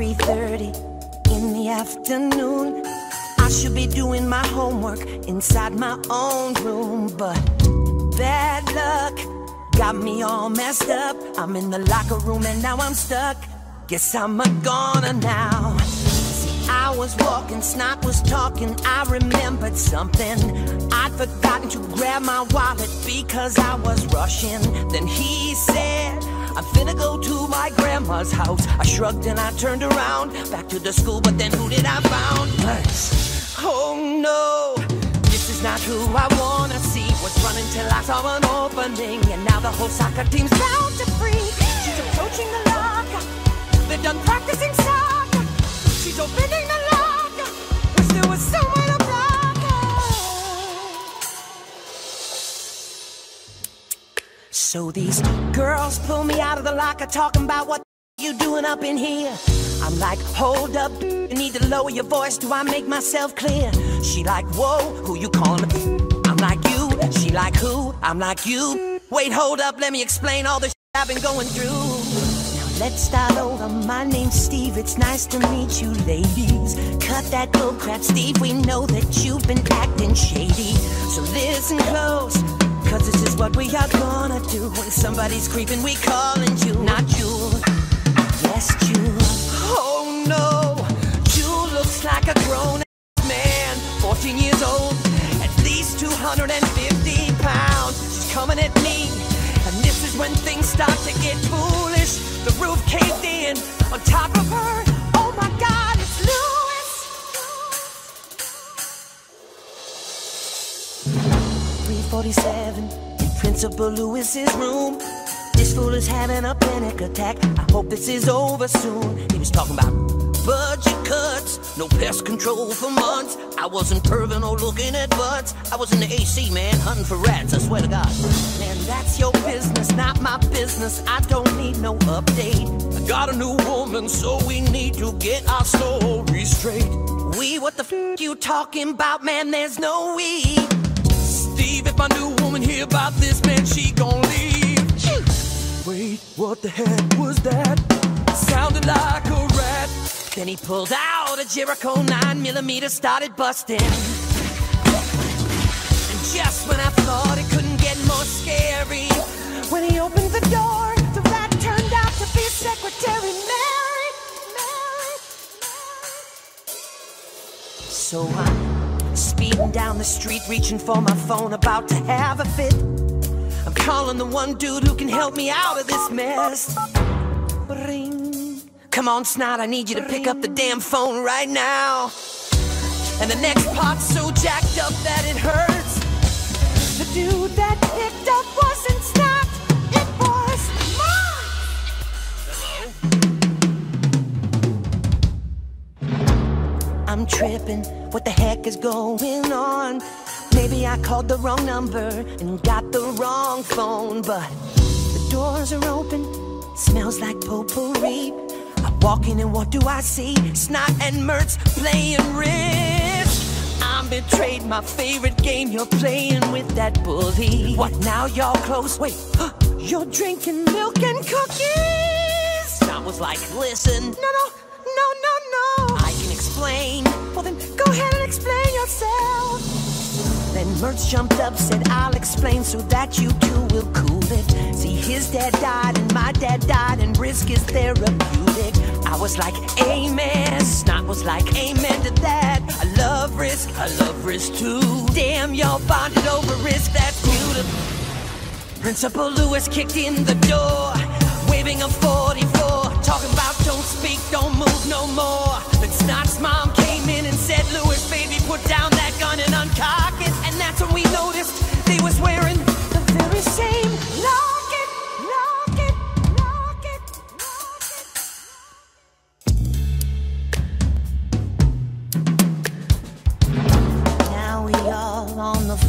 3.30 in the afternoon. I should be doing my homework inside my own room, but bad luck got me all messed up. I'm in the locker room and now I'm stuck. Guess I'm a goner now. See, I was walking, Snot was talking, I remembered something. I'd forgotten to grab my wallet because I was rushing. Then he said, I'm finna go to my grandma's house. I shrugged and I turned around, back to the school, but then who did I found? Nurse. Oh no, this is not who I wanna see. Was running till I saw an opening, and now the whole soccer team's bound to free. She's approaching the locker. They're done practicing soccer. She's opening the locker. Wish there was someone So these girls pull me out of the locker talking about what you doing up in here. I'm like, hold up, you need to lower your voice. Do I make myself clear? She like, whoa, who you calling? I'm like you. She like who? I'm like you. Wait, hold up, let me explain all the I've been going through. Now let's start over. My name's Steve. It's nice to meet you, ladies. Cut that bull crap, Steve. We know that you've been acting shady. So listen close. This is what we are gonna do. When somebody's creeping, we calling you. Not Jewel, yes Jewel Oh no, Jewel looks like a grown man 14 years old, at least 250 pounds. She's coming at me, and this is when things start to get foolish. The roof caved in, on top of her. Oh my god, 347 in Principal Lewis's room. This fool is having a panic attack. I hope this is over soon. He was talking about budget cuts, no pest control for months. I wasn't perving or looking at butts. I was in the AC, man, hunting for rats. I swear to God. Man, that's your business, not my business. I don't need no update. I got a new woman, so we need to get our story straight. We, what the f you talking about, man? There's no we. Steve, if my new woman hear about this, man, she gon' leave. Wait, what the heck was that? Sounded like a rat. Then he pulled out a Jericho 9mm, started busting. And just when I thought it couldn't get more scary, when he opened the door, the rat turned out to be Secretary Mary. Mary. So I'm speeding down the street, reaching for my phone, about to have a fit. I'm calling the one dude who can help me out of this mess. Ring. Come on, Snot, I need you to pick up the damn phone right now. And the next part's so jacked up that it hurts. The dude that picked up wasn't Snot, it was Mark. I'm tripping. What the heck is going on? Maybe I called the wrong number and got the wrong phone, but the doors are open. Smells like potpourri. I walk in and what do I see? Snot and Mertz playing risk. I'm betrayed, my favorite game. You're playing with that bully. What now? Y'all close? Wait, you're drinking milk and cookies. Snot was like, listen. No, no, no, no, no. I can explain. Well, then go ahead yourself. Then Mertz jumped up, said, I'll explain so that you too will cool it. See, his dad died and my dad died, and risk is therapeutic. I was like, Amen. Snot was like, Amen to that. I love risk, I love risk too. Damn, y'all bonded over risk, that's beautiful. Principal Lewis kicked in the door,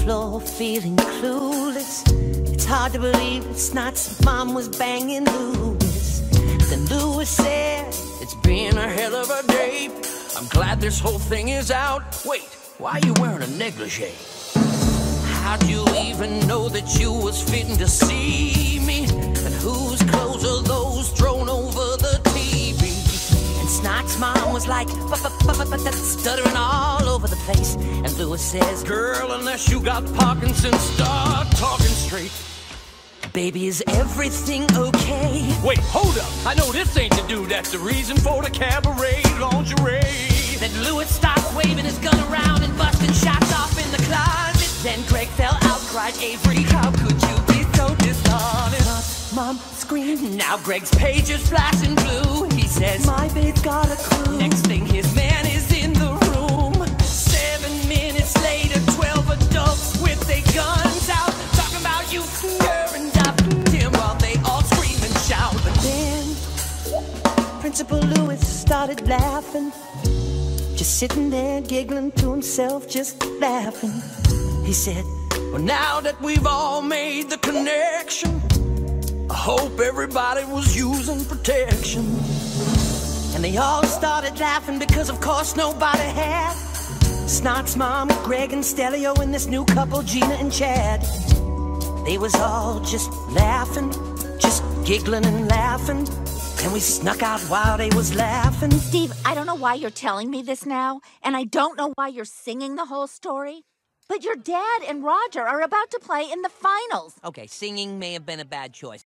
floor feeling clueless. It's hard to believe it's not mom was banging Lewis. Then Lewis said, It's been a hell of a day. I'm glad this whole thing is out. Wait, why are you wearing a negligee? How'd you even know that you was fitting to see me? And whose clothes are those thrown over the TV? and Snot was like stuttering all over the place. And Lewis says, Girl, unless you got Parkinson's, start talking straight. Baby, is everything okay? Wait, hold up. I know this ain't the dude that's the reason for the cabaret lingerie. Then Lewis starts waving his gun around and busting shots off in the closet. Then Greg fell out, cried, Avery, how could Mom screamed. Now Greg's page is flashing blue. He says, My babe's got a clue. Next thing, his man is in the room. Seven minutes later, 12 adults with their guns out. Talking about you stirring up him while they all scream and shout. But then, Principal Lewis started laughing. Just sitting there giggling to himself, just laughing. He said, Well, now that we've all made the connection, I hope everybody was using protection. And they all started laughing because, of course, nobody had. Snot's mom, Greg and Stelio, and this new couple, Gina and Chad. They was all just laughing, just giggling and laughing. And we snuck out while they was laughing. Steve, I don't know why you're telling me this now, and I don't know why you're singing the whole story. But your dad and Roger are about to play in the finals. Okay, singing may have been a bad choice.